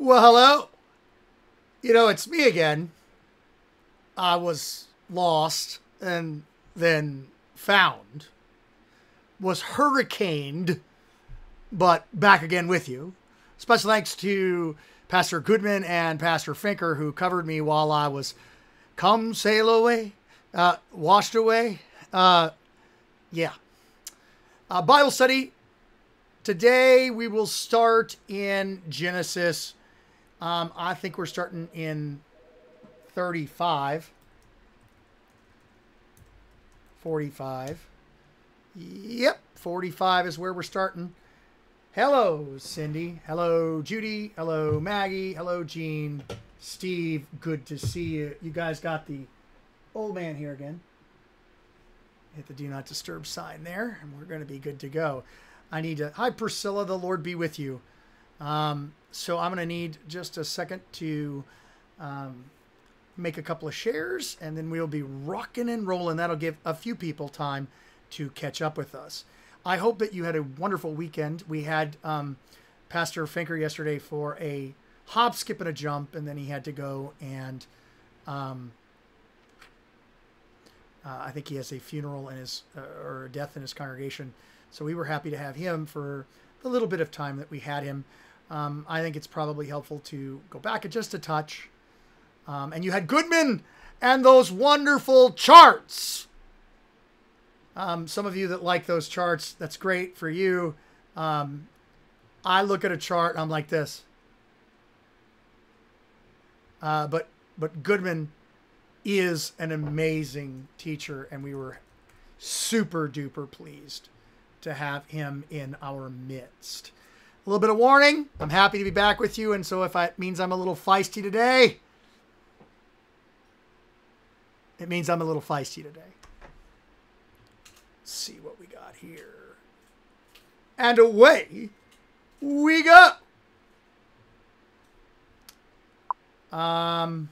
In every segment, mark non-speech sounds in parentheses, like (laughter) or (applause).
Well, hello. You know, it's me again. I was lost and then found, was hurricaned, but back again with you. Special thanks to Pastor Goodman and Pastor Finker who covered me while I was come sail away, uh, washed away. Uh, yeah. Uh, Bible study. Today we will start in Genesis. Um, I think we're starting in 35. 45. Yep, 45 is where we're starting. Hello, Cindy. Hello, Judy. Hello, Maggie. Hello, Jean. Steve, good to see you. You guys got the old man here again. Hit the do not disturb sign there, and we're going to be good to go. I need to. Hi, Priscilla. The Lord be with you. Um, so I'm going to need just a second to um, make a couple of shares, and then we'll be rocking and rolling. That'll give a few people time to catch up with us. I hope that you had a wonderful weekend. We had um, Pastor Finker yesterday for a hop, skip, and a jump, and then he had to go and um, uh, I think he has a funeral in his uh, or a death in his congregation. So we were happy to have him for the little bit of time that we had him. Um, I think it's probably helpful to go back just a touch. Um, and you had Goodman and those wonderful charts. Um, some of you that like those charts, that's great for you. Um, I look at a chart I'm like this. Uh, but but Goodman is an amazing teacher, and we were super duper pleased to have him in our midst. A little bit of warning. I'm happy to be back with you, and so if it means I'm a little feisty today, it means I'm a little feisty today. Let's see what we got here. And away we go. Um,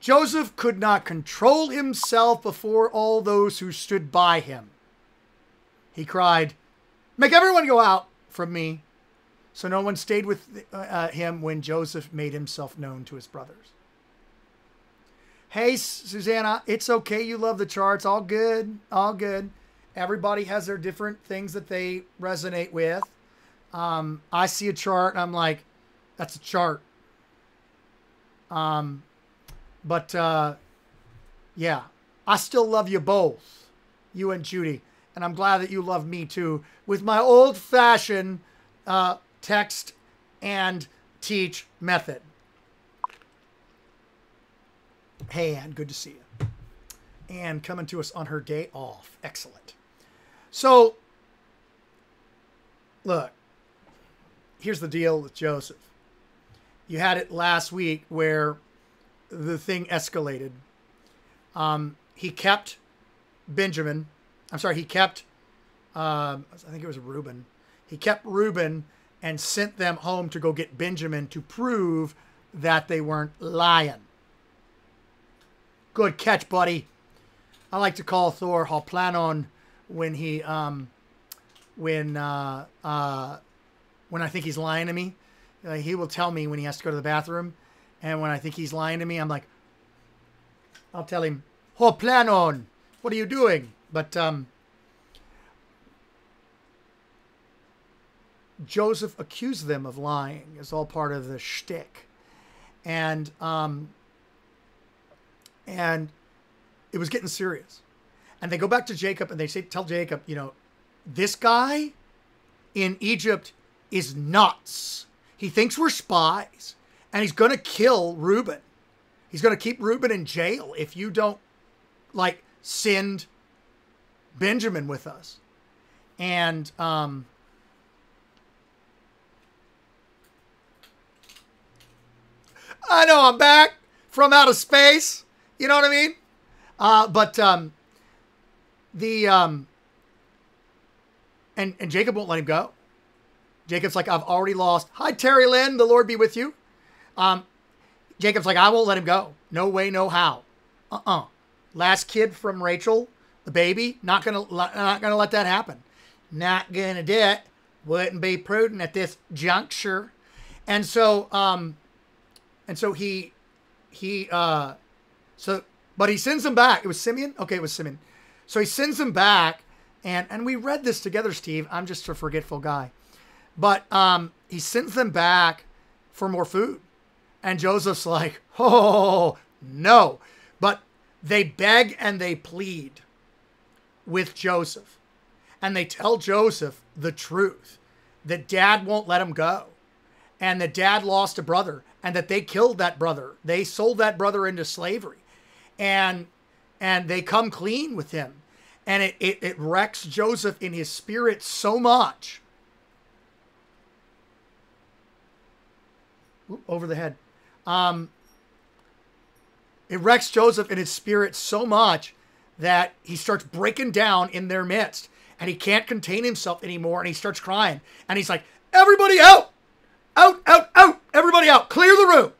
Joseph could not control himself before all those who stood by him. He cried, Make everyone go out from me. So no one stayed with uh, him when Joseph made himself known to his brothers. Hey, Susanna, it's okay. You love the charts. All good. All good. Everybody has their different things that they resonate with. Um, I see a chart and I'm like, that's a chart. Um, but uh, yeah, I still love you both, you and Judy. And I'm glad that you love me too, with my old fashioned uh, text and teach method. Hey, Ann, good to see you. Ann coming to us on her day off. Excellent. So, look, here's the deal with Joseph. You had it last week where the thing escalated. Um, he kept Benjamin. I'm sorry, he kept, um, I think it was Reuben. He kept Reuben and sent them home to go get Benjamin to prove that they weren't lying. Good catch, buddy. I like to call Thor Halplanon when he, um, when, uh, uh, when I think he's lying to me. Uh, he will tell me when he has to go to the bathroom and when I think he's lying to me, I'm like, I'll tell him, "Oh, plan on. What are you doing?" But um, Joseph accused them of lying. It's all part of the shtick, and um, and it was getting serious. And they go back to Jacob and they say, tell Jacob, you know, this guy in Egypt is nuts. He thinks we're spies and he's going to kill Reuben. He's going to keep Reuben in jail if you don't like send Benjamin with us. And um, I know I'm back from outer space. You know what I mean? Uh, but um, the um, and and Jacob won't let him go. Jacob's like, I've already lost. Hi, Terry Lynn. The Lord be with you. Um, Jacob's like, I won't let him go. No way, no how. Uh-uh. Last kid from Rachel, the baby, not gonna not gonna let that happen. not gonna do it. Wouldn't be prudent at this juncture. And so, um, and so he, he, uh, so, but he sends him back. It was Simeon. Okay, it was Simeon. So he sends him back, and and we read this together, Steve. I'm just a forgetful guy, but um, he sends them back for more food, and Joseph's like, oh no, but they beg and they plead with Joseph, and they tell Joseph the truth that dad won't let him go, and that dad lost a brother, and that they killed that brother, they sold that brother into slavery, and and they come clean with him. And it, it, it wrecks Joseph in his spirit so much. Over the head. Um, it wrecks Joseph in his spirit so much that he starts breaking down in their midst and he can't contain himself anymore and he starts crying and he's like, Everybody out! Out, out, out! Everybody out! Clear the room!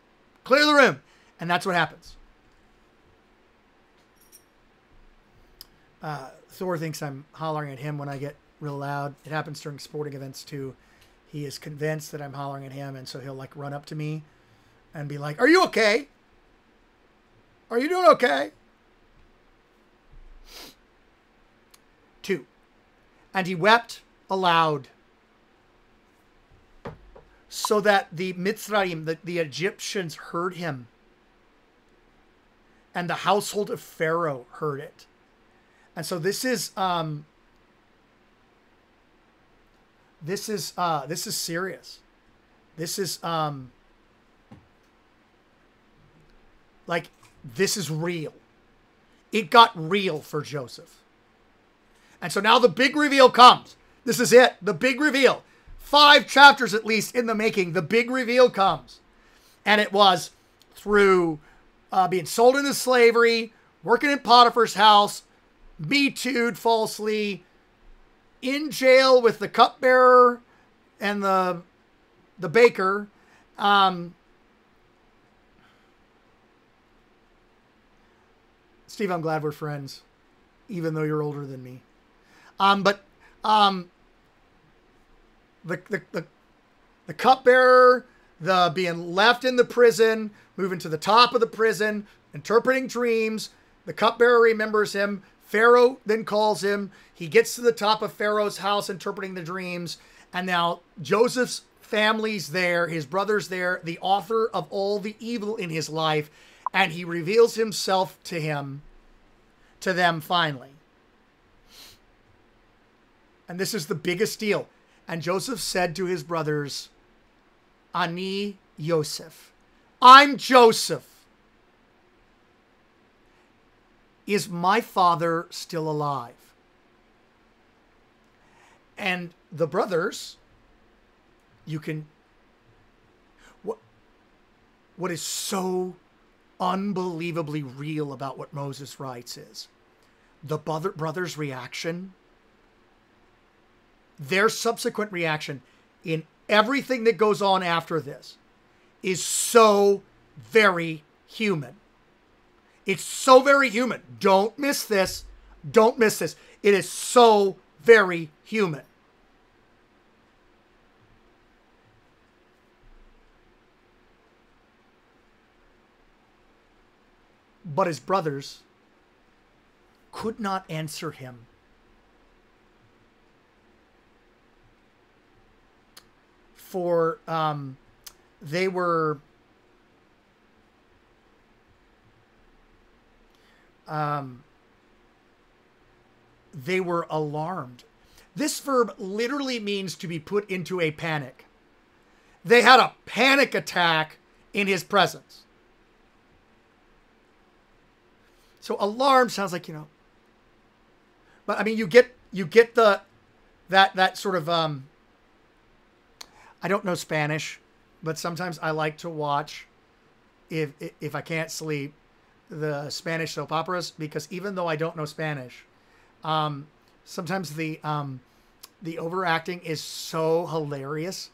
Clear the room! And that's what happens. Uh, Thor thinks I'm hollering at him when I get real loud. It happens during sporting events too. He is convinced that I'm hollering at him, and so he'll like run up to me and be like, "Are you okay? Are you doing okay?" Two, and he wept aloud, so that the Mitzrayim, the, the Egyptians, heard him, and the household of Pharaoh heard it and so this is um, this is uh, this is serious. This is um, like this is real. It got real for Joseph. And so now the big reveal comes. This is it. The big reveal. Five chapters at least in the making. The big reveal comes. And it was through uh, being sold into slavery, working in Potiphar's house, me too'd falsely, in jail with the cupbearer and the the baker. Um, Steve, I'm glad we're friends, even though you're older than me. Um, but um, the, the the the cupbearer, the being left in the prison, moving to the top of the prison, interpreting dreams. The cupbearer remembers him. Pharaoh then calls him. He gets to the top of Pharaoh's house interpreting the dreams. And now Joseph's family's there, his brother's there, the author of all the evil in his life. And he reveals himself to him, to them finally. And this is the biggest deal. And Joseph said to his brothers, Ani Yosef. I'm Joseph. Is my father still alive? And the brothers, you can. What, what is so unbelievably real about what Moses writes is the brother, brothers' reaction, their subsequent reaction in everything that goes on after this is so very human. It's so very human. Don't miss this. Don't miss this. It is so very human. But his brothers could not answer him. For um, they were um, they were alarmed. This verb literally means to be put into a panic. They had a panic attack in his presence. So alarm sounds like, you know, but I mean you get you get the that that sort of um I don't know Spanish, but sometimes I like to watch if if I can't sleep the Spanish soap operas because even though I don't know Spanish, um, sometimes the um, the overacting is so hilarious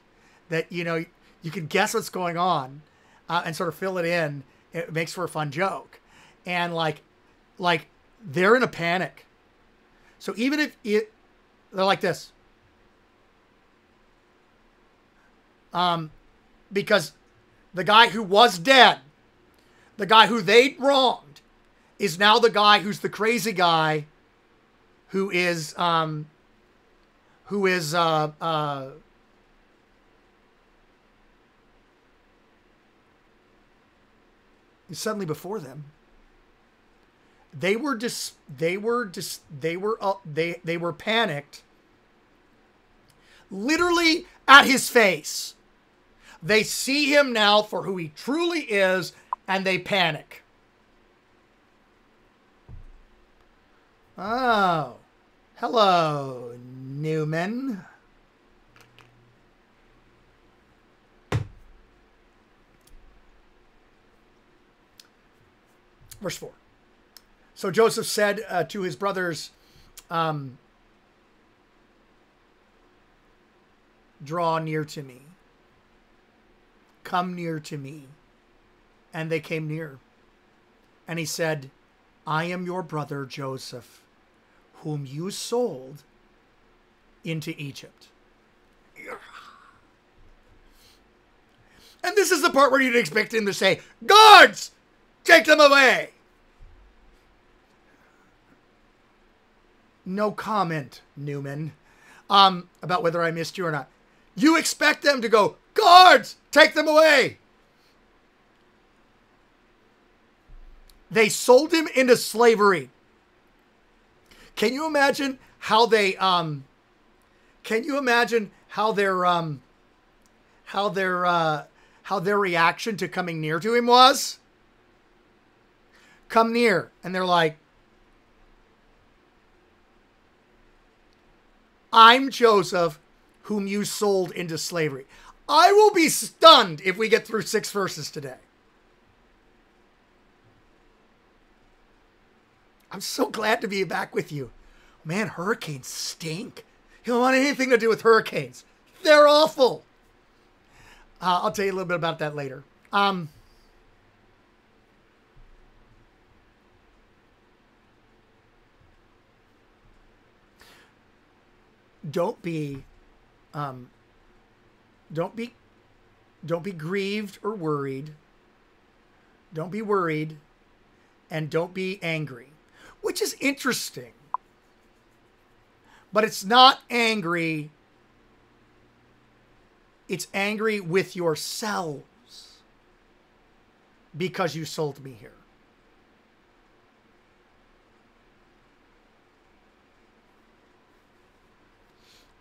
that you know you can guess what's going on uh, and sort of fill it in. It makes for a fun joke, and like like they're in a panic. So even if it, they're like this. Um, because the guy who was dead, the guy who they wronged, is now the guy who's the crazy guy, who is um, who is uh, uh, suddenly before them. They were dis they were dis they were up they they were panicked literally at his face. They see him now for who he truly is and they panic. Oh. Hello, Newman. Verse 4. So Joseph said uh, to his brothers, um, Draw near to me. Come near to me. And they came near. And he said, I am your brother Joseph, whom you sold into Egypt. And this is the part where you'd expect him to say, Guards, take them away. No comment, Newman, um, about whether I missed you or not. You expect them to go, Guards, take them away. They sold him into slavery. Can you imagine how they um can you imagine how their um how their uh how their reaction to coming near to him was? Come near and they're like I'm Joseph whom you sold into slavery. I will be stunned if we get through 6 verses today. I'm so glad to be back with you. Man, hurricanes stink. You don't want anything to do with hurricanes. They're awful. Uh, I'll tell you a little bit about that later. Um, don't be, um, don't be, don't be grieved or worried. Don't be worried, and don't be angry which is interesting. But it's not angry, it's angry with yourselves because you sold me here.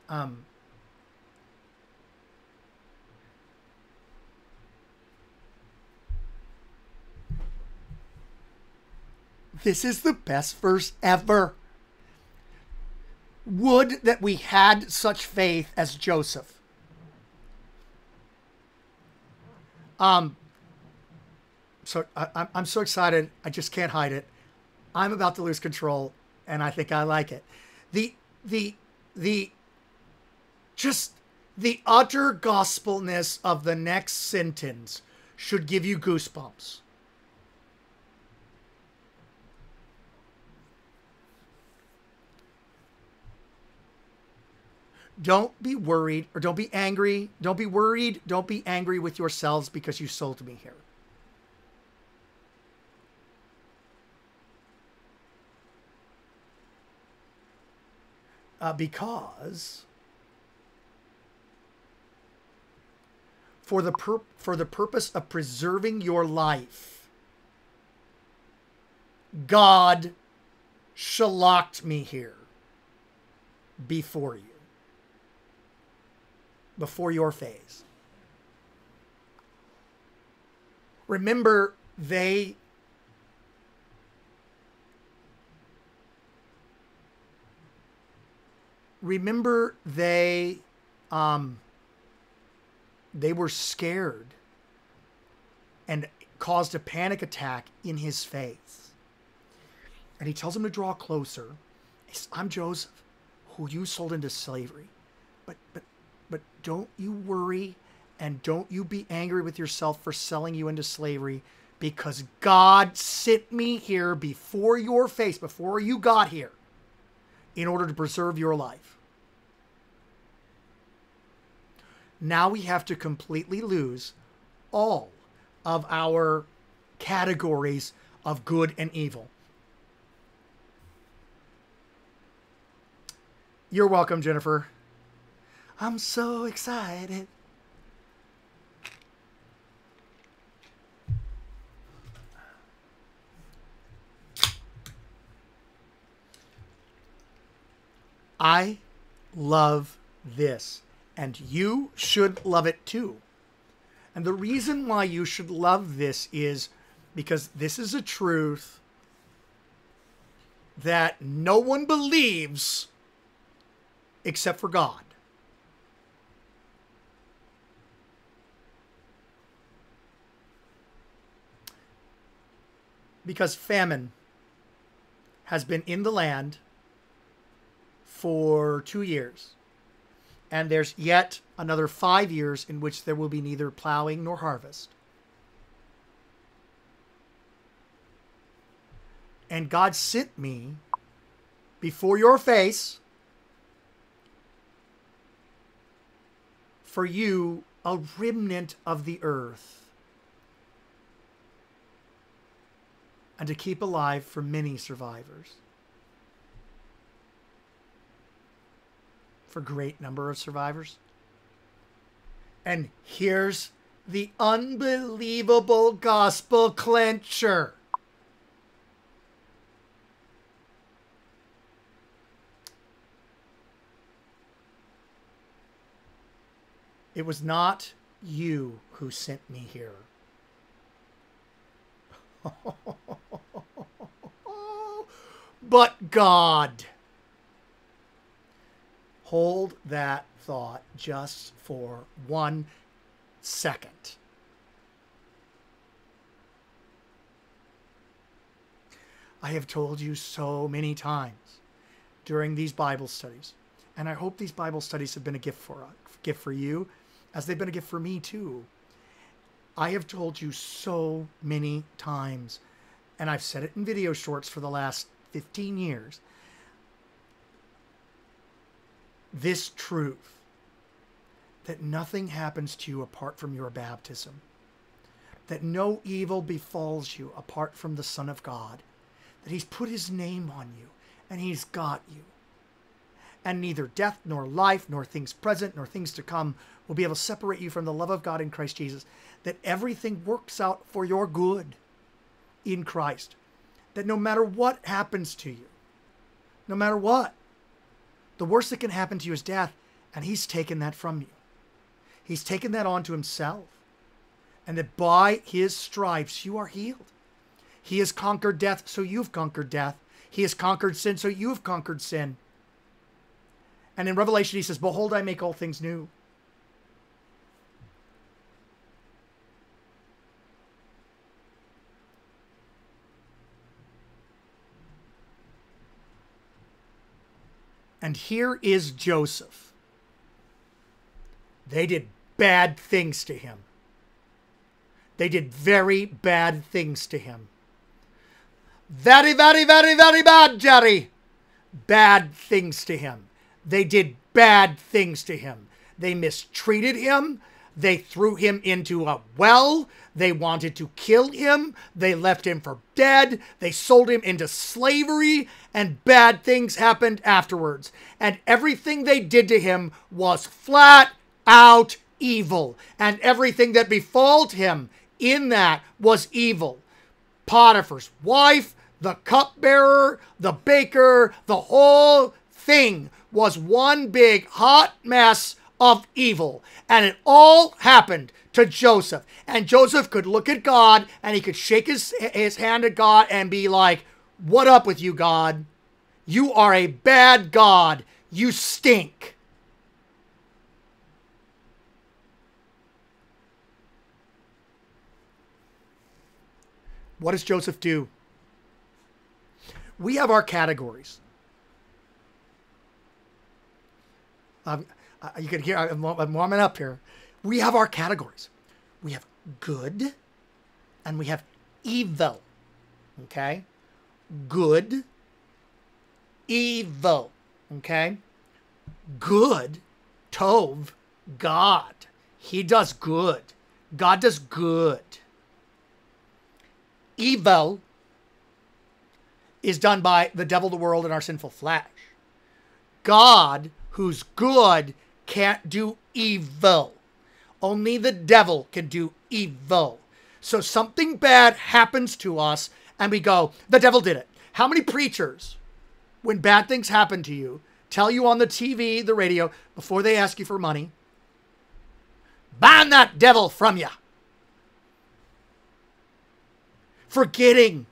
Um, This is the best verse ever. Would that we had such faith as Joseph. Um, so I, I'm so excited. I just can't hide it. I'm about to lose control, and I think I like it. The the the just the utter gospelness of the next sentence should give you goosebumps. Don't be worried or don't be angry. Don't be worried. Don't be angry with yourselves because you sold me here. Uh, because for the pur- for the purpose of preserving your life, God shalocked me here before you before your phase. Remember, they remember they um, they were scared and caused a panic attack in his face. And he tells him to draw closer. Says, I'm Joseph, who you sold into slavery. But but but don't you worry and don't you be angry with yourself for selling you into slavery because God sent me here before your face, before you got here, in order to preserve your life. Now we have to completely lose all of our categories of good and evil. You're welcome, Jennifer. I'm so excited. I love this, and you should love it too. And the reason why you should love this is because this is a truth that no one believes except for God. Because famine has been in the land for two years. And there's yet another five years in which there will be neither plowing nor harvest. And God sent me before your face for you a remnant of the earth and to keep alive for many survivors. For great number of survivors. And here's the unbelievable gospel clincher. It was not you who sent me here. (laughs) but God. Hold that thought just for one second. I have told you so many times during these Bible studies, and I hope these Bible studies have been a gift for gift for you as they've been a gift for me too. I have told you so many times, and I've said it in video shorts for the last 15 years. This truth that nothing happens to you apart from your baptism, that no evil befalls you apart from the Son of God, that He's put His name on you and He's got you. And neither death nor life, nor things present nor things to come will be able to separate you from the love of God in Christ Jesus. That everything works out for your good in Christ. That no matter what happens to you, no matter what, the worst that can happen to you is death, and He's taken that from you. He's taken that onto Himself. And that by His stripes you are healed. He has conquered death, so you've conquered death. He has conquered sin, so you have conquered sin. And in Revelation, he says, Behold, I make all things new. And here is Joseph. They did bad things to him. They did very bad things to him. Very, very, very, very bad, Jerry. Bad things to him. They did bad things to him. They mistreated him. They threw him into a well. They wanted to kill him. They left him for dead. They sold him into slavery. And bad things happened afterwards. And everything they did to him was flat out evil. And everything that befalled him in that was evil. Potiphar's wife, the cupbearer, the baker, the whole thing was one big hot mess of evil. And it all happened to Joseph. And Joseph could look at God and he could shake his, his hand at God and be like, What up with you, God? You are a bad God. You stink. What does Joseph do? We have our categories. Um, uh, you can hear I'm, I'm warming up here. We have our categories. We have good, and we have evil. Okay, good, evil. Okay, good, tov, God. He does good. God does good. Evil is done by the devil, the world, and our sinful flesh. God, who's good, can't do evil. Only the devil can do evil. So something bad happens to us, and we go, the devil did it. How many preachers, when bad things happen to you, tell you on the TV, the radio, before they ask you for money, ban that devil from you? Forgetting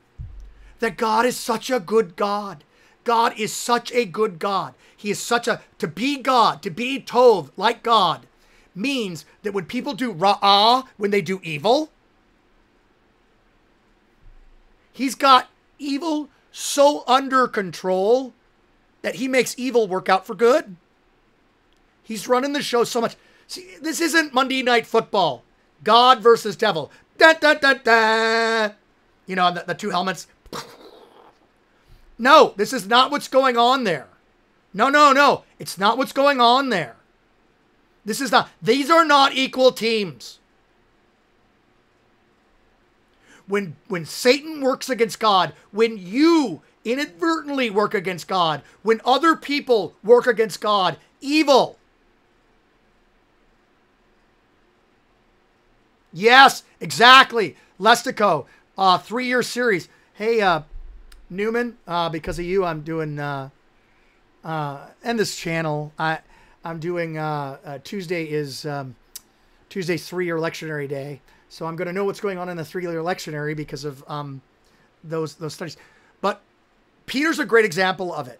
that God is such a good God. God is such a good God. He is such a, to be God, to be Tov, like God, means that when people do ra'ah, when they do evil, he's got evil so under control that he makes evil work out for good. He's running the show so much. See, this isn't Monday Night Football. God versus devil. Da, da, da, da. You know, the, the two helmets. (laughs) No, this is not what's going on there. No, no, no. It's not what's going on there. This is not, these are not equal teams. When, when Satan works against God, when you inadvertently work against God, when other people work against God, evil. Yes, exactly. Lestico, uh, three year series. Hey, uh, Newman, uh, because of you, I'm doing, uh, uh, and this channel, I, I'm doing, uh, uh, Tuesday is, um, Tuesday's three year lectionary day. So I'm going to know what's going on in the three year lectionary because of, um, those, those studies. But Peter's a great example of it.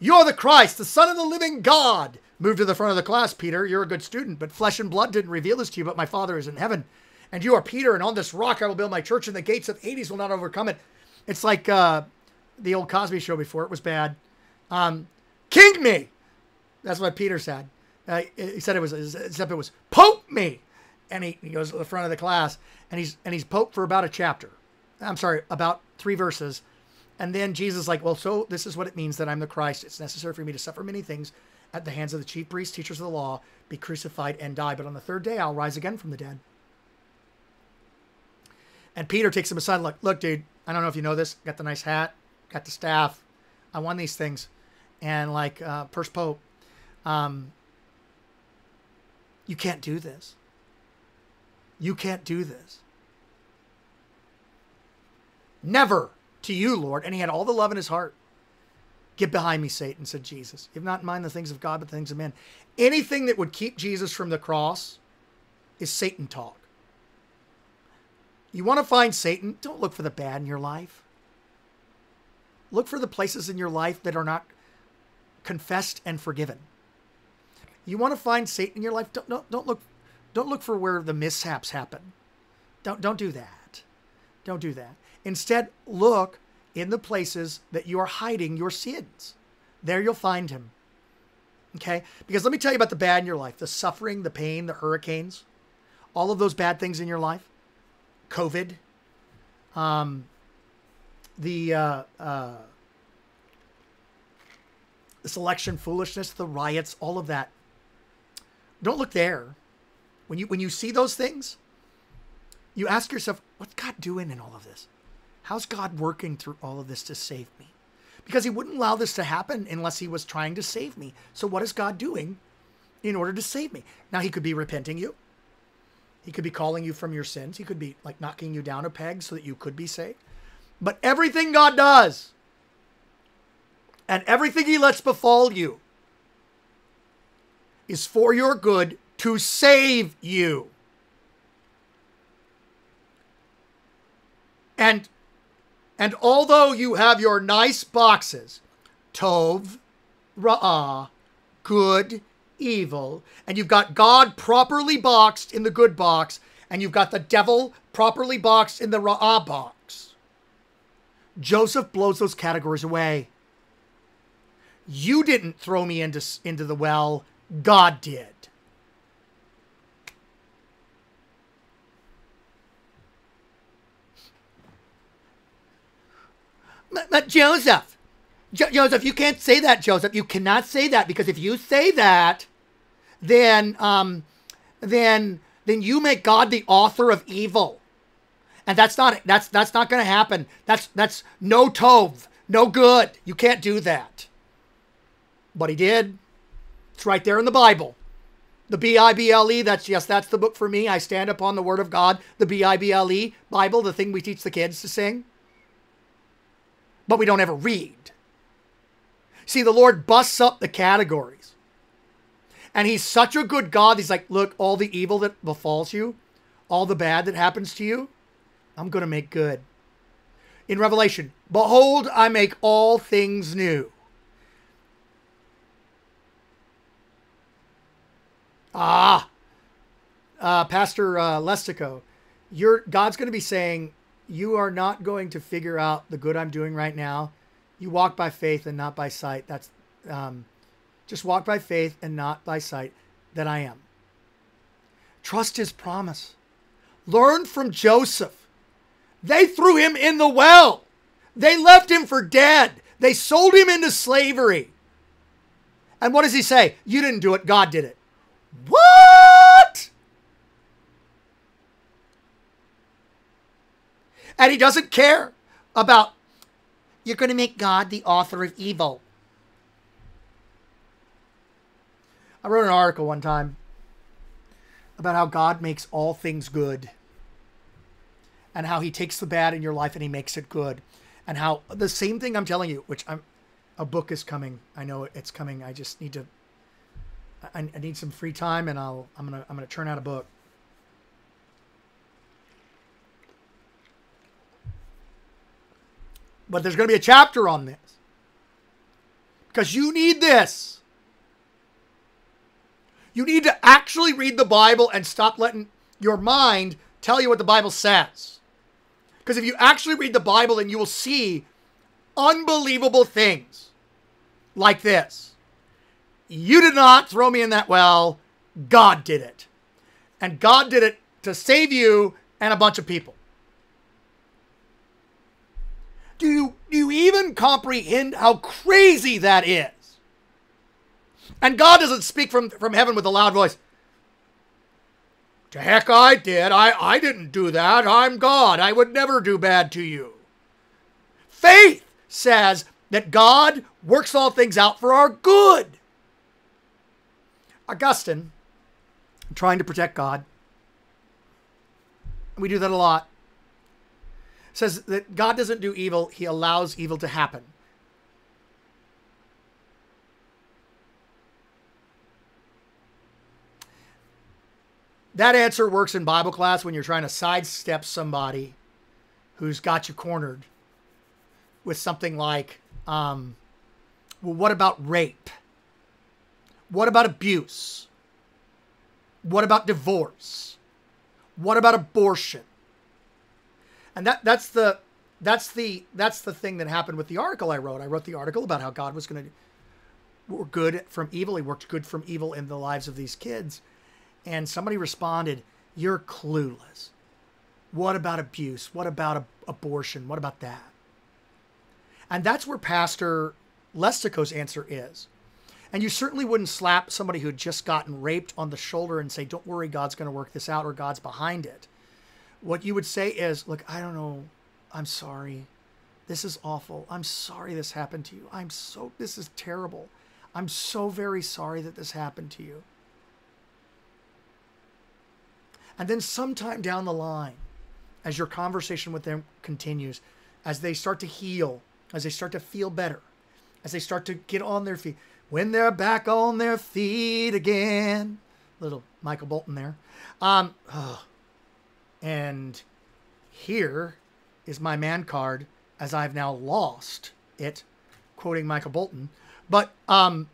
You're the Christ, the Son of the living God. Move to the front of the class, Peter. You're a good student, but flesh and blood didn't reveal this to you, but my Father is in heaven. And you are Peter, and on this rock I will build my church, and the gates of Hades will not overcome it. It's like uh, the old Cosby show before it was bad. Um, King me. That's what Peter said. Uh, he said it was except it was Pope me, and he, he goes to the front of the class and he's and he's Pope for about a chapter. I'm sorry, about three verses, and then Jesus is like, well, so this is what it means that I'm the Christ. It's necessary for me to suffer many things at the hands of the chief priests, teachers of the law, be crucified and die, but on the third day I'll rise again from the dead. And Peter takes him aside, like, look, dude, I don't know if you know this. Got the nice hat, got the staff. I won these things. And like uh, First Pope, um, you can't do this. You can't do this. Never to you, Lord. And he had all the love in his heart. Get behind me, Satan, said Jesus. Give not in mind the things of God, but the things of men. Anything that would keep Jesus from the cross is Satan talk. You want to find Satan? Don't look for the bad in your life. Look for the places in your life that are not confessed and forgiven. You want to find Satan in your life? Don't, don't, don't look don't look for where the mishaps happen. Don't don't do that. Don't do that. Instead, look in the places that you are hiding your sins. There you'll find him. Okay? Because let me tell you about the bad in your life, the suffering, the pain, the hurricanes, all of those bad things in your life. COVID, um, the uh, uh, election foolishness, the riots, all of that. Don't look there. When you when you see those things, you ask yourself, what's God doing in all of this? How's God working through all of this to save me? Because he wouldn't allow this to happen unless he was trying to save me. So what is God doing in order to save me? Now he could be repenting you. He could be calling you from your sins. He could be like knocking you down a peg so that you could be saved. But everything God does and everything He lets befall you is for your good to save you. And and although you have your nice boxes, Tov, Ra'ah, good, evil, and you've got God properly boxed in the good box, and you've got the devil properly boxed in the Ra'ah box. Joseph blows those categories away. You didn't throw me into, into the well, God did. But, but Joseph, Jo- Joseph, you can't say that, Joseph. You cannot say that because if you say that, then um, then then you make God the author of evil. And that's not that's that's not going to happen. That's that's no tov, no good. You can't do that. But he did. It's right there in the Bible. The B I B L E, that's yes, that's the book for me. I stand upon the word of God, the B I B L E, Bible, the thing we teach the kids to sing. But we don't ever read. See, the Lord busts up the categories. And he's such a good God. He's like, look, all the evil that befalls you, all the bad that happens to you, I'm going to make good. In Revelation, behold, I make all things new. Ah, uh, Pastor uh, Lestico, God's going to be saying, you are not going to figure out the good I'm doing right now. You walk by faith and not by sight. That's um, just walk by faith and not by sight that I am. Trust his promise. Learn from Joseph. They threw him in the well. They left him for dead. They sold him into slavery. And what does he say? You didn't do it, God did it. What? And he doesn't care about, you're going to make God the author of evil. I wrote an article one time about how God makes all things good and how he takes the bad in your life and he makes it good. And how the same thing I'm telling you, which I'm a book is coming. I know it's coming. I just need to I, I need some free time and I'll I'm gonna I'm gonna turn out a book. But there's gonna be a chapter on this. Because you need this. You need to actually read the Bible and stop letting your mind tell you what the Bible says. Because if you actually read the Bible, then you will see unbelievable things like this. You did not throw me in that well. God did it. And God did it to save you and a bunch of people. Do you, do you even comprehend how crazy that is? And God doesn't speak from, from heaven with a loud voice. To heck I did. I, I didn't do that. I'm God. I would never do bad to you. Faith says that God works all things out for our good. Augustine, trying to protect God, we do that a lot, says that God doesn't do evil, he allows evil to happen. That answer works in Bible class when you're trying to sidestep somebody who's got you cornered with something like, um, well, what about rape? What about abuse? What about divorce? What about abortion? And that that's the that's the that's the thing that happened with the article I wrote. I wrote the article about how God was going to work good from evil. He worked good from evil in the lives of these kids. And somebody responded, "You're clueless. What about abuse? What about abortion? What about that?" And that's where Pastor Lestico's answer is. And you certainly wouldn't slap somebody who had just gotten raped on the shoulder and say, Don't worry, God's going to work this out or God's behind it. What you would say is, Look, I don't know. I'm sorry. This is awful. I'm sorry this happened to you. I'm so, this is terrible. I'm so very sorry that this happened to you. And then sometime down the line, as your conversation with them continues, as they start to heal, as they start to feel better, as they start to get on their feet, when they're back on their feet again. Little Michael Bolton there. Um, (sighs) oh. And here is my man card as I've now lost it, quoting Michael Bolton. But um,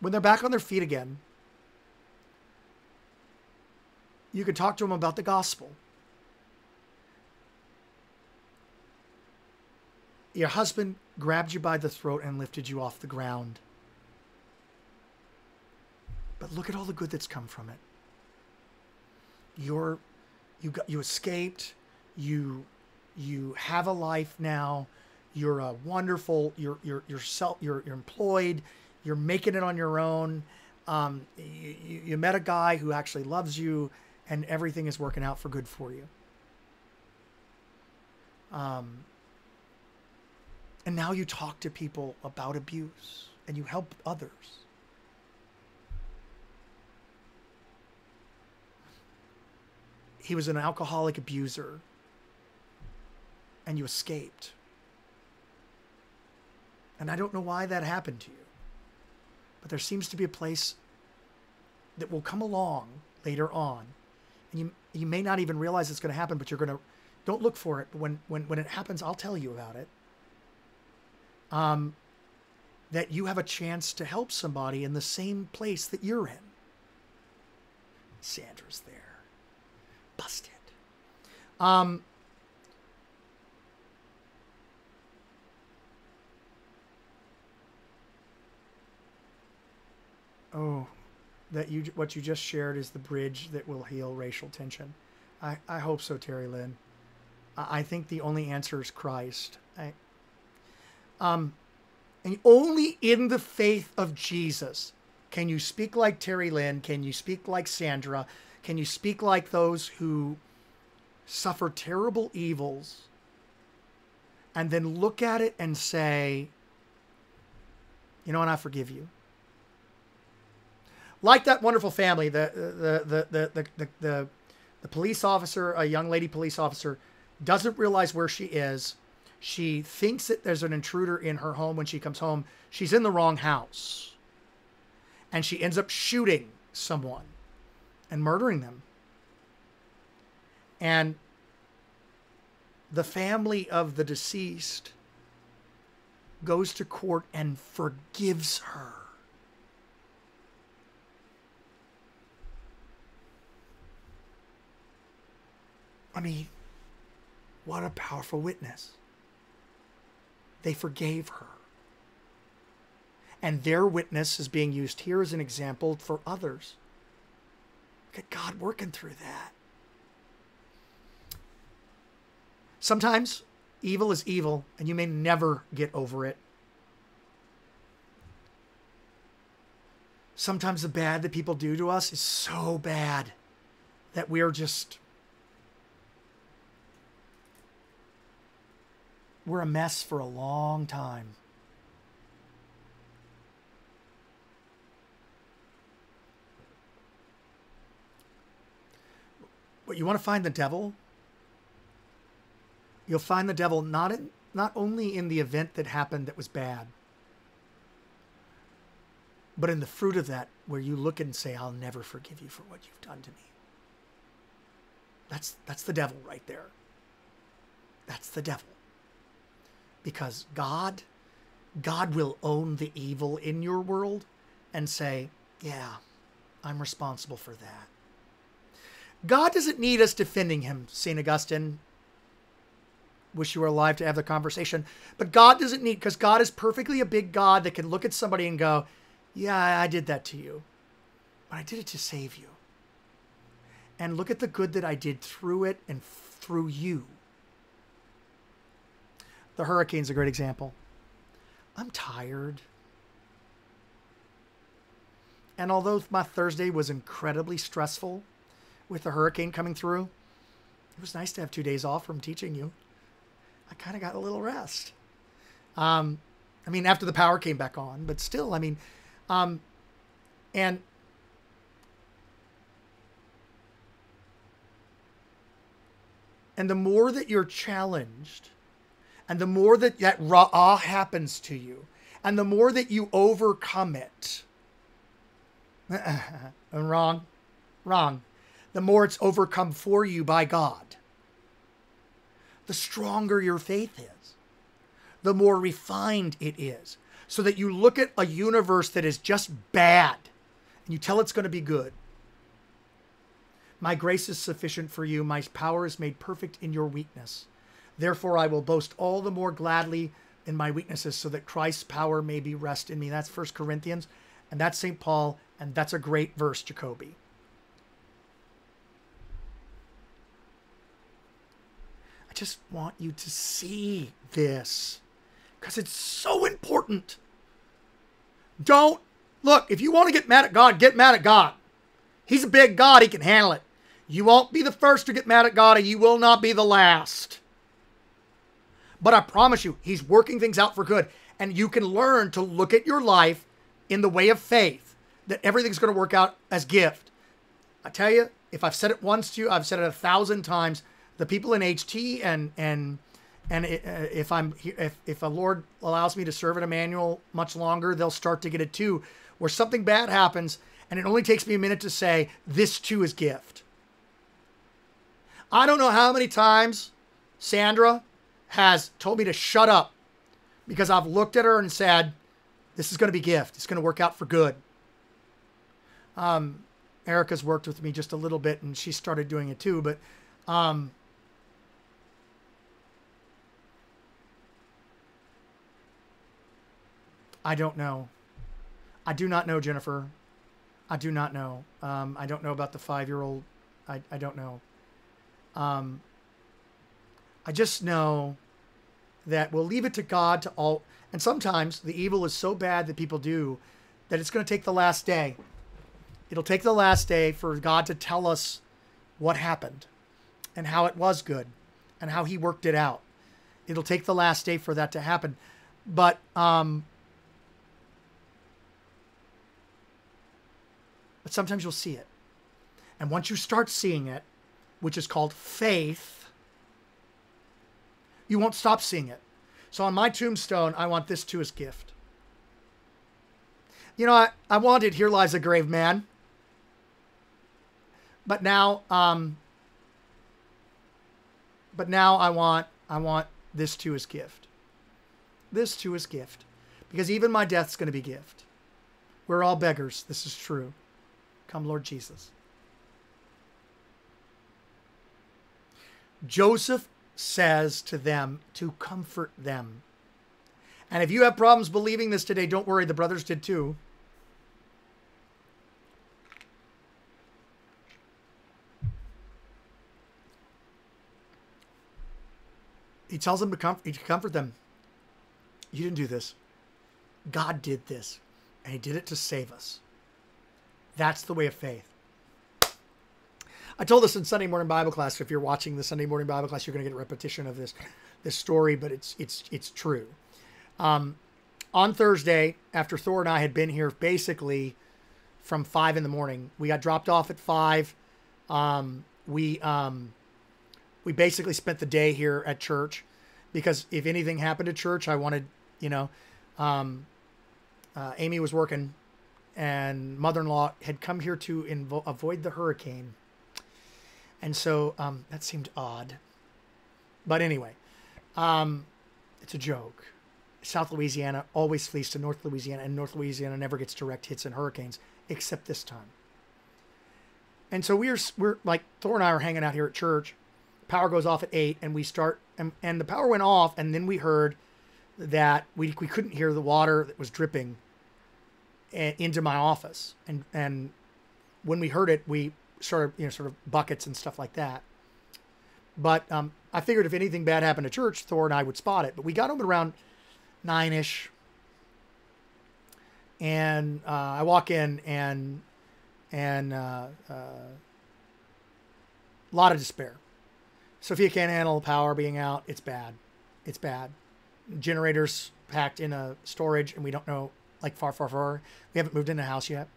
when they're back on their feet again, you can talk to them about the gospel. Your husband grabbed you by the throat and lifted you off the ground. But look at all the good that's come from it. You're you got you escaped. You you have a life now. You're a wonderful. You're you're you're self. You're you're employed. You're making it on your own. um, you, you met a guy who actually loves you and everything is working out for good for you. Um, and now you talk to people about abuse and you help others. He was an alcoholic abuser and you escaped. And I don't know why that happened to you. But there seems to be a place that will come along later on. And you you may not even realize it's going to happen, but you're going to don't look for it. But when when when it happens, I'll tell you about it. Um that you have a chance to help somebody in the same place that you're in. Sandra's there. Busted. Um Oh, that you what you just shared is the bridge that will heal racial tension. I, I hope so, Terry Lynn. I, I think the only answer is Christ. I, um, and only in the faith of Jesus can you speak like Terry Lynn. Can you speak like Sandra? Can you speak like those who suffer terrible evils and then look at it and say, you know what, I forgive you like that wonderful family, the the the the the the, the, police officer, a young lady police officer, doesn't realize where she is. She thinks that there's an intruder in her home when she comes home. She's in the wrong house. And she ends up shooting someone and murdering them. And the family of the deceased goes to court and forgives her. I mean, what a powerful witness. They forgave her. And their witness is being used here as an example for others. At God working through that. Sometimes evil is evil, and you may never get over it. Sometimes the bad that people do to us is so bad that we're just we're a mess for a long time. But you want to find the devil? You'll find the devil not in, not only in the event that happened that was bad, but in the fruit of that where you look and say, I'll never forgive you for what you've done to me. That's that's the devil right there. That's the devil because God God will own the evil in your world and say, "Yeah, I'm responsible for that." God doesn't need us defending him, St. Augustine. Wish you were alive to have the conversation. But God doesn't need, because God is perfectly a big God that can look at somebody and go, Yeah, I did that to you. But I did it to save you. And look at the good that I did through it and through you. The hurricane's a great example. I'm tired. And although my Thursday was incredibly stressful with the hurricane coming through, it was nice to have two days off from teaching you. I kind of got a little rest. Um, I mean, after the power came back on, but still, I mean, um, and and the more that you're challenged and the more that that ra'ah happens to you, and the more that you overcome it, (laughs) I'm wrong, wrong, the more it's overcome for you by God, the stronger your faith is, the more refined it is. So that you look at a universe that is just bad and you tell it's going to be good. My grace is sufficient for you. My power is made perfect in your weakness. Therefore, I will boast all the more gladly in my weaknesses so that Christ's power may be rest in me. That's First Corinthians, and that's St. Paul, and that's a great verse, Jacoby. Just want you to see this because it's so important. Don't Look, if you want to get mad at God, get mad at God. He's a big God, he can handle it. You won't be the first to get mad at God, and you will not be the last. But I promise you, he's working things out for good. And you can learn to look at your life in the way of faith, that everything's going to work out as gift. I tell you, if I've said it once to you, I've said it a thousand times. The people in HT and and and uh, if I'm if if a Lord allows me to serve at Immanuel much longer, they'll start to get it too. Where something bad happens, and it only takes me a minute to say, "This too is gift." I don't know how many times Sandra has told me to shut up because I've looked at her and said, "This is going to be gift. It's going to work out for good." Um, Erica's worked with me just a little bit, and she started doing it too. But um, I don't know. I do not know, Jennifer. I do not know. Um, I don't know about the five year old. I, I don't know. Um, I just know that we'll leave it to God to all. And sometimes the evil is so bad that people do that it's going to take the last day. It'll take the last day for God to tell us what happened and how it was good and how he worked it out. It'll take the last day for that to happen. But um, but sometimes you'll see it. And once you start seeing it, which is called faith, you won't stop seeing it. So on my tombstone, I want this too as gift. You know, I, I wanted Here Lies a Grave Man. But now, um, but now I want I want this too as gift. This too is gift. Because even my death's going to be gift. We're all beggars. This is true. Come, Lord Jesus. Joseph says to them to comfort them. And if you have problems believing this today, don't worry, the brothers did too. He tells them to comfort, to comfort them. You didn't do this. God did this, and He did it to save us. That's the way of faith. I told this in Sunday morning Bible class. If you're watching the Sunday morning Bible class, you're going to get a repetition of this this story, but it's it's it's true. Um, on Thursday, after Thor and I had been here, basically from five in the morning, we got dropped off at five. Um, we um, we basically spent the day here at church because if anything happened at church, I wanted, you know, um, uh, Amy was working and mother-in-law had come here to invo- avoid the hurricane. And so um, that seemed odd. But anyway, um, it's a joke. South Louisiana always flees to North Louisiana, and North Louisiana never gets direct hits in hurricanes, except this time. And so we're we're like Thor and I are hanging out here at church. Power goes off at eight, and we start, and, and the power went off, and then we heard that we we couldn't hear the water that was dripping into my office, and and when we heard it, we sort of you know sort of buckets and stuff like that. But um, I figured if anything bad happened to church, Thor and I would spot it. But we got home around nine ish, and uh, I walk in and and uh, uh, a lot of despair. Sophia can't handle the power being out. It's bad. It's bad. Generators packed in a storage, and we don't know like far, far, far. We haven't moved into a house yet.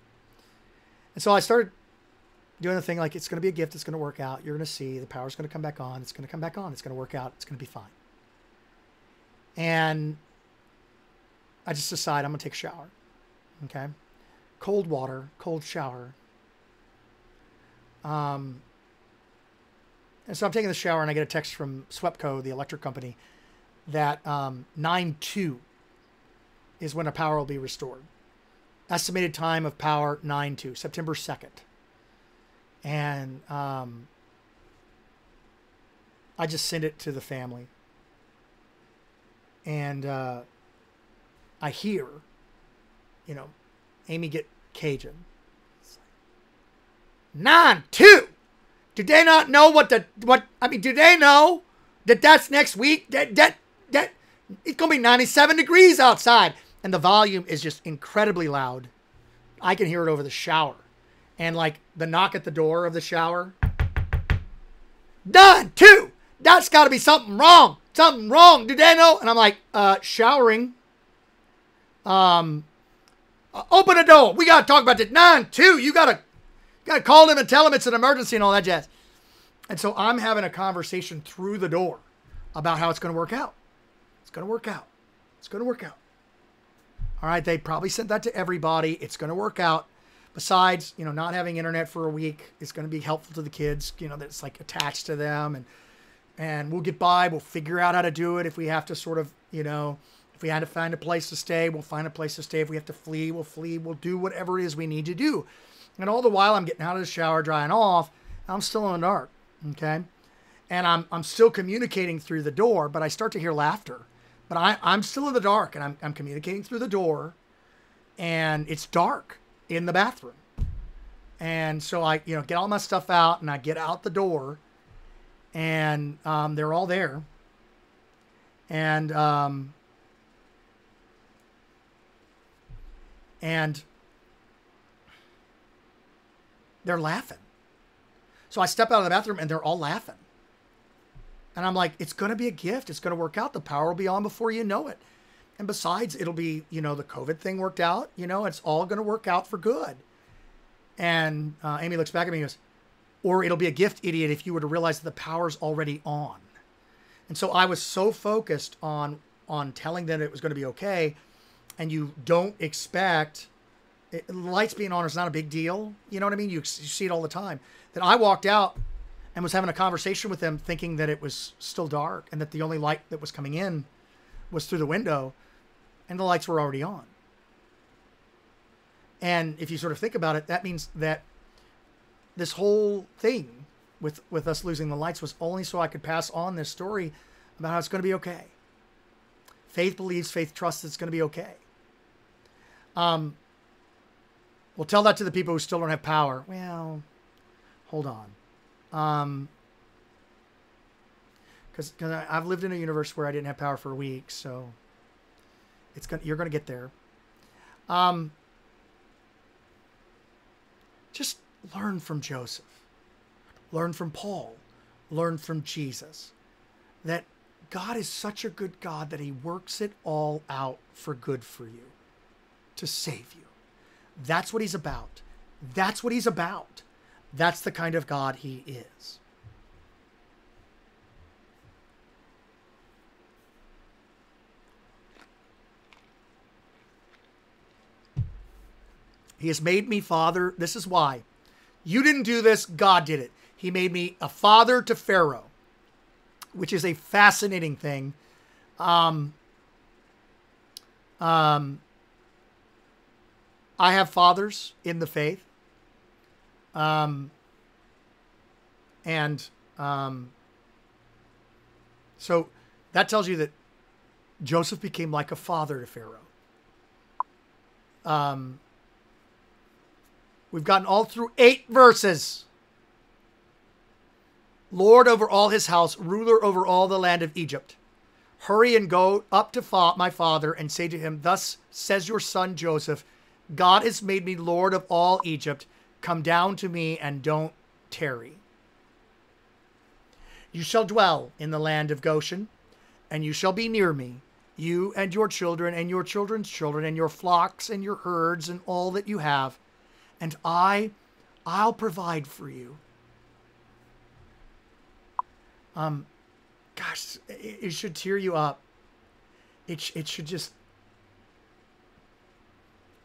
And so I started doing the thing like it's going to be a gift. It's going to work out. You're going to see the power's going to come back on. It's going to come back on. It's going to work out. It's going to be fine. And I just decide I'm going to take a shower. Okay. Cold water, cold shower. Um, and so I'm taking the shower and I get a text from SWEPCO, the electric company, that um, 9 2 is when a power will be restored. Estimated time of power 9 2, September 2nd. And um, I just send it to the family. And uh, I hear, you know, Amy get Cajun. Nine two. Do they not know what the what? I mean, do they know that that's next week? That that that it's gonna be 97 degrees outside and the volume is just incredibly loud. I can hear it over the shower. And like the knock at the door of the shower. Done, two. That's got to be something wrong. Something wrong. Know? And I'm like, uh, showering. Um, uh, open the door. We got to talk about this. Nine, two. You got to, got to call them and tell them it's an emergency and all that jazz. And so I'm having a conversation through the door about how it's going to work out. It's going to work out. It's going to work out. All right, they probably sent that to everybody. It's going to work out. Besides, you know, not having internet for a week is going to be helpful to the kids. You know, that's like attached to them, and and we'll get by. We'll figure out how to do it. If we have to sort of, you know, if we had to find a place to stay, we'll find a place to stay. If we have to flee, we'll flee. We'll do whatever it is we need to do. And all the while, I'm getting out of the shower, drying off. I'm still in the dark. Okay, and I'm I'm still communicating through the door, but I start to hear laughter but I, I'm still in the dark and I'm, I'm communicating through the door and it's dark in the bathroom. And so I, you know, get all my stuff out and I get out the door and um, they're all there. And, um, and they're laughing. So I step out of the bathroom and they're all laughing. And I'm like, it's going to be a gift. It's going to work out. The power will be on before you know it. And besides, it'll be, you know, the COVID thing worked out. You know, it's all going to work out for good. And uh, Amy looks back at me and goes, or it'll be a gift, idiot, if you were to realize that the power's already on. And so I was so focused on on telling them it was going to be okay, and you don't expect it, lights being on is not a big deal. You know what I mean? You, you see it all the time. That I walked out and was having a conversation with them thinking that it was still dark and that the only light that was coming in was through the window and the lights were already on. And if you sort of think about it, that means that this whole thing with with us losing the lights was only so I could pass on this story about how it's going to be okay. Faith believes, faith trusts it's going to be okay. Um, we'll tell that to the people who still don't have power. Well, hold on. Um, because I've lived in a universe where I didn't have power for a week, so it's gonna you're gonna get there. Um, just learn from Joseph, learn from Paul, learn from Jesus, that God is such a good God that He works it all out for good for you, to save you. That's what He's about. That's what He's about. That's the kind of God he is. He has made me father. This is why. You didn't do this, God did it. He made me a father to Pharaoh, which is a fascinating thing. Um, um, I have fathers in the faith. Um, and um, so that tells you that Joseph became like a father to Pharaoh. Um, we've gotten all through eight verses. Lord over all his house, ruler over all the land of Egypt. Hurry and go up to fa- my father and say to him, Thus says your son Joseph, God has made me Lord of all Egypt. Come down to me and don't tarry. You shall dwell in the land of Goshen, and you shall be near me, you and your children, and your children's children, and your flocks, and your herds, and all that you have. And I, I'll provide for you. Um, gosh, it, it should tear you up. It, it should just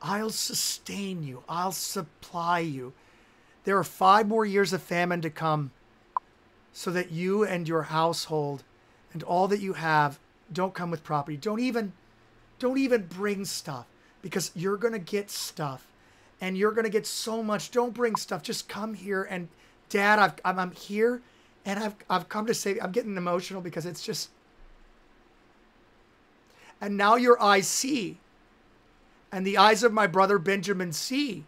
I'll sustain you. I'll supply you. There are five more years of famine to come so that you and your household and all that you have don't come with property. Don't even don't even bring stuff because you're going to get stuff and you're going to get so much. Don't bring stuff. Just come here and dad, I've, I'm, I'm here and I've, I've come to say, I'm getting emotional because it's just, and now your eyes see and the eyes of my brother Benjamin see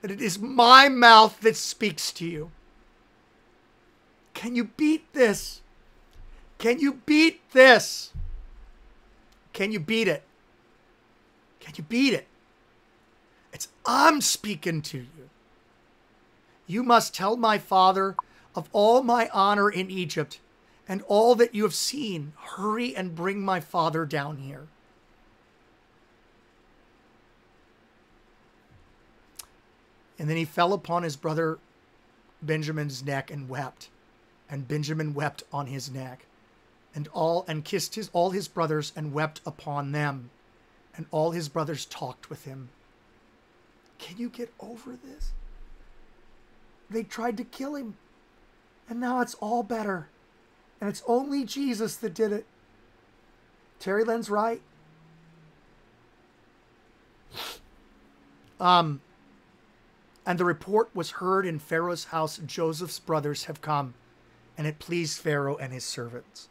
that it is my mouth that speaks to you. Can you beat this? Can you beat this? Can you beat it? Can you beat it? It's I'm speaking to you. You must tell my father of all my honor in Egypt and all that you have seen. Hurry and bring my father down here. And then he fell upon his brother Benjamin's neck and wept. And Benjamin wept on his neck. And all and kissed his all his brothers and wept upon them. And all his brothers talked with him. Can you get over this? They tried to kill him. And now it's all better. And it's only Jesus that did it. Terry Lynn's right. Um, and the report was heard in Pharaoh's house Joseph's brothers have come, and it pleased Pharaoh and his servants.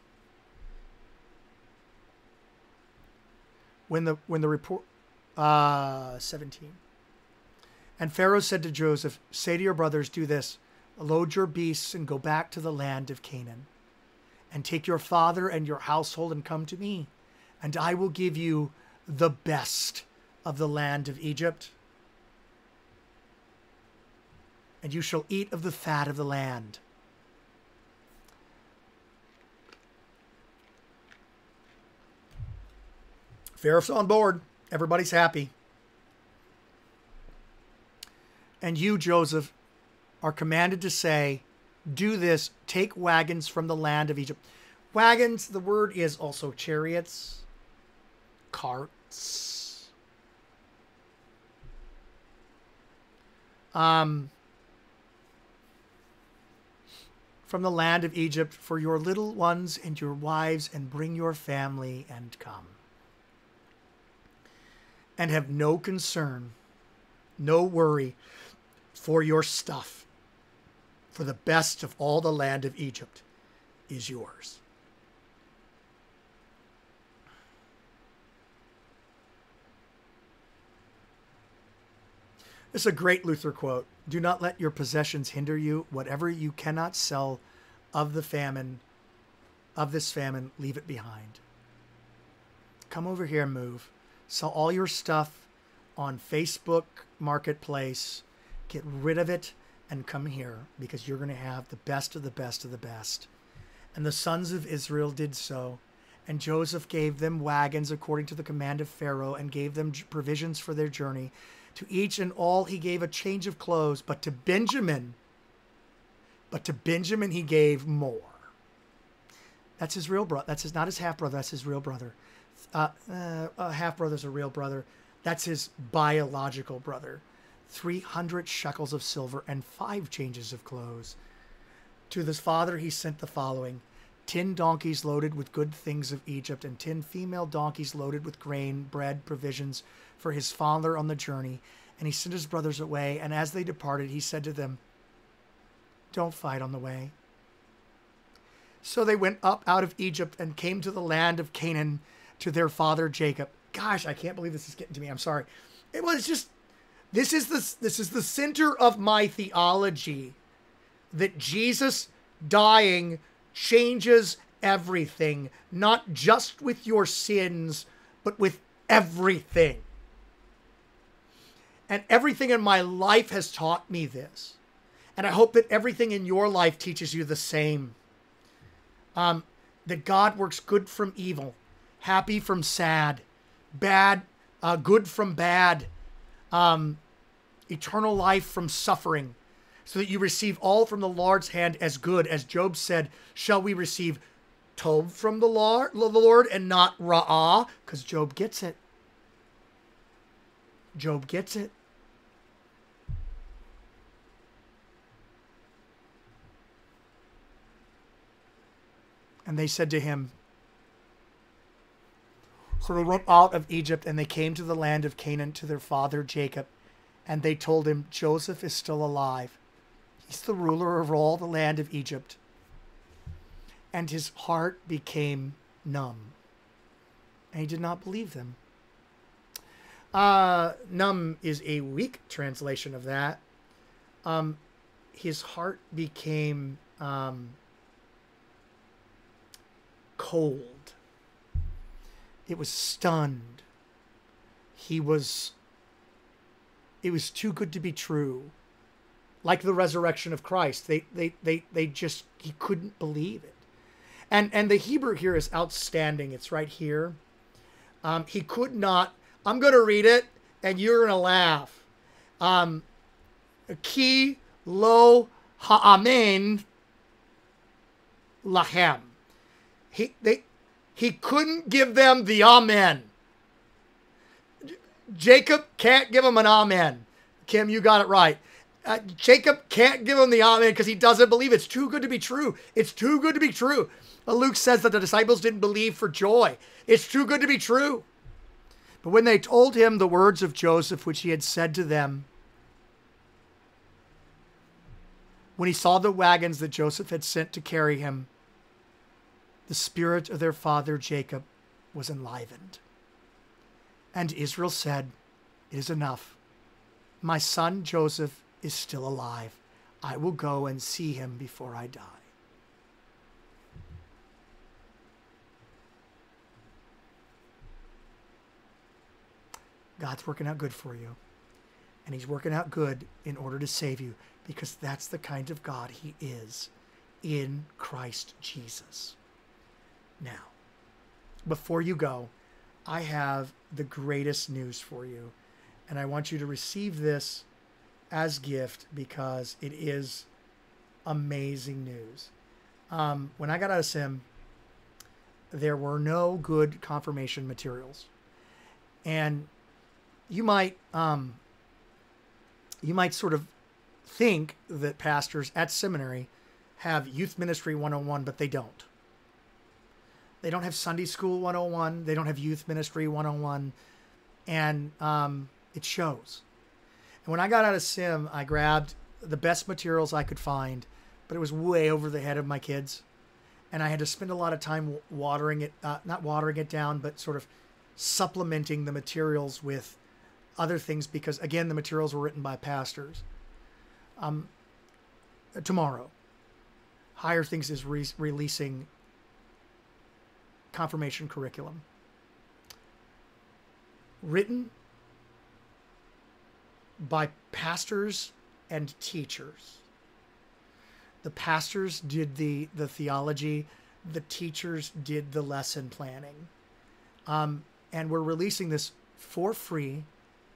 When the when the report uh 17 and Pharaoh said to Joseph, Say to your brothers, do this. Load your beasts and go back to the land of Canaan, and take your father and your household and come to me, and I will give you the best of the land of Egypt. And you shall eat of the fat of the land. Pharaoh's on board. Everybody's happy. And you, Joseph, are commanded to say, Do this, take wagons from the land of Egypt. Wagons, the word is also chariots, carts. Um, from the land of Egypt for your little ones and your wives, and bring your family and come. And have no concern, no worry for your stuff for the best of all the land of Egypt is yours. This is a great Luther quote. Do not let your possessions hinder you. Whatever you cannot sell of the famine, of this famine, leave it behind. Come over here and move. Sell all your stuff on Facebook Marketplace. Get rid of it and come here because you're going to have the best of the best of the best. And the sons of Israel did so. And Joseph gave them wagons according to the command of Pharaoh and gave them provisions for their journey. To each and all he gave a change of clothes, but to Benjamin, but to Benjamin he gave more. That's his real brother. That's his not his half brother. That's his real brother. Uh, uh, half brother's a real brother. That's his biological brother. 300 shekels of silver, and five changes of clothes. To his father he sent the following ten donkeys loaded with good things of Egypt, and ten female donkeys loaded with grain, bread, provisions for his father on the journey. And he sent his brothers away, and as they departed, he said to them, Don't fight on the way. So they went up out of Egypt and came to the land of Canaan to their father Jacob. Gosh, I can't believe this is getting to me. I'm sorry. It was just this is the this is the center of my theology that Jesus dying changes everything, not just with your sins, but with everything. And everything in my life has taught me this. And I hope that everything in your life teaches you the same. Um, that God works good from evil, happy from sad, bad, uh, good from bad, um, eternal life from suffering, so that you receive all from the Lord's hand as good, as Job said, shall we receive Tov from the Lord, the Lord and not Ra'ah? Because Job gets it. Job gets it. And they said to him, So they went out of Egypt and they came to the land of Canaan to their father Jacob and they told him, Joseph is still alive. He's the ruler of all the land of Egypt. And his heart became numb. And he did not believe them. Uh, numb is a weak translation of that. Um, his heart became um, cold. It was stunned. He was it was too good to be true. Like the resurrection of Christ. They they they they just he couldn't believe it. And and the Hebrew here is outstanding. It's right here. Um, he could not. I'm going to read it, and you're going to laugh. Um, ki lo ha'amen lahem. He they he couldn't give them the amen. Jacob can't give him an amen. Kim, you got it right. Uh, Jacob can't give him the amen because he doesn't believe it's too good to be true. It's too good to be true. Uh, Luke says that the disciples didn't believe for joy. It's too good to be true. But when they told him the words of Joseph, which he had said to them, when he saw the wagons that Joseph had sent to carry him, the spirit of their father Jacob was enlivened. And Israel said, It is enough. My son Joseph is still alive. I will go and see him before I die. God's working out good for you. And He's working out good in order to save you because that's the kind of God He is in Christ Jesus. Now, before you go, I have the greatest news for you. And I want you to receive this as gift because it is amazing news. Um, when I got out of sim, there were no good confirmation materials. And you might um, you might sort of think that pastors at seminary have youth ministry 101 but they don't they don't have sunday school 101 they don't have youth ministry 101 and um, it shows. And when i got out of sim i grabbed the best materials i could find but it was way over the head of my kids. And i had to spend a lot of time watering it uh, not watering it down but sort of supplementing the materials with other things because again the materials were written by pastors. Um, tomorrow higher things is re- releasing confirmation curriculum. Written by pastors and teachers. The pastors did the the theology the teachers did the lesson planning. Um, and we're releasing this for free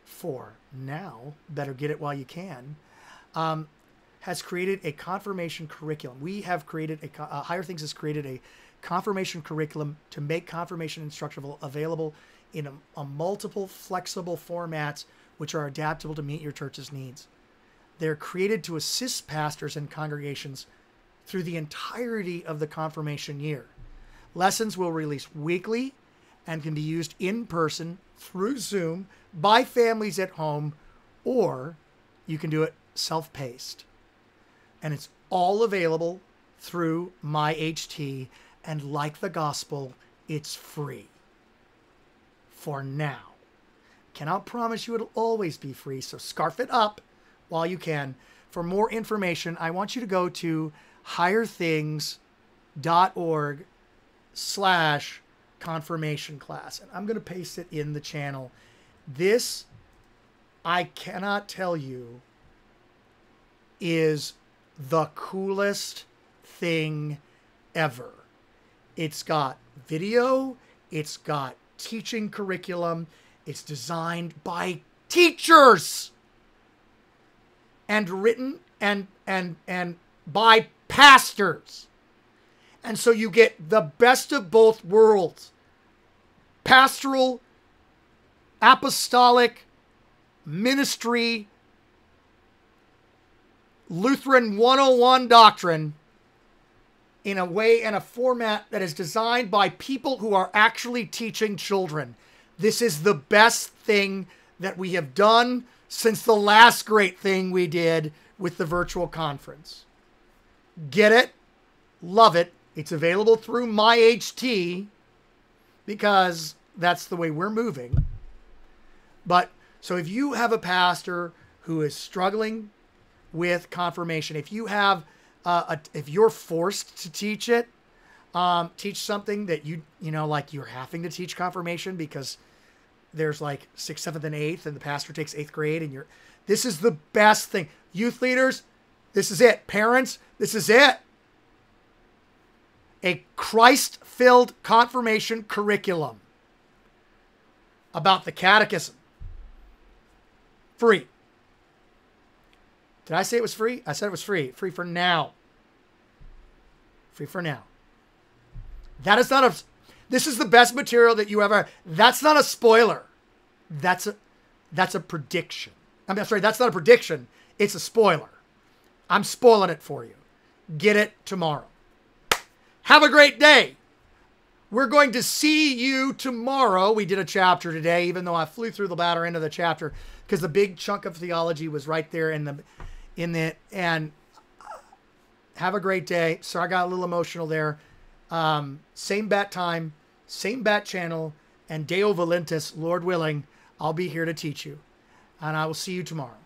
for now, better get it while you can, um, has created a confirmation curriculum. We have created a, uh, Higher Things has created a confirmation curriculum to make confirmation instruction available in a, a multiple flexible formats which are adaptable to meet your church's needs. They're created to assist pastors and congregations through the entirety of the confirmation year. Lessons will release weekly and can be used in person through Zoom by families at home, or you can do it self paced. And it's all available through MyHT. And like the gospel, it's free for now. Cannot promise you it'll always be free, so scarf it up while you can. For more information, I want you to go to higherthings.org slash confirmation class. And I'm going to paste it in the channel. This, I cannot tell you, is the coolest thing ever. It's got video, it's got teaching curriculum, it's designed by teachers and written and and and by pastors. And so you get the best of both worlds pastoral, apostolic, ministry, Lutheran 101 doctrine in a way and a format that is designed by people who are actually teaching children. This is the best thing that we have done since the last great thing we did with the virtual conference. Get it? Love it. It's available through MyHT because that's the way we're moving. But so if you have a pastor who is struggling with confirmation, if you have, uh, a, if you're forced to teach it, um, teach something that you, you know, like you're having to teach confirmation because there's like sixth, seventh, and eighth, and the pastor takes eighth grade, and you're this is the best thing. Youth leaders, this is it. Parents, this is it. A Christ filled confirmation curriculum about the catechism. Free. Did I say it was free? I said it was free. Free for now. Free for now. That is not a. This is the best material that you ever. That's not a spoiler. That's a. That's a prediction. I'm sorry. That's not a prediction. It's a spoiler. I'm spoiling it for you. Get it tomorrow. Have a great day. We're going to see you tomorrow. We did a chapter today, even though I flew through the latter end of the chapter because the big chunk of theology was right there in the in the and have a great day. Sorry, I got a little emotional there. Um, same bat time, same bat channel, and Deo Volente, Lord willing, I'll be here to teach you. And I will see you tomorrow.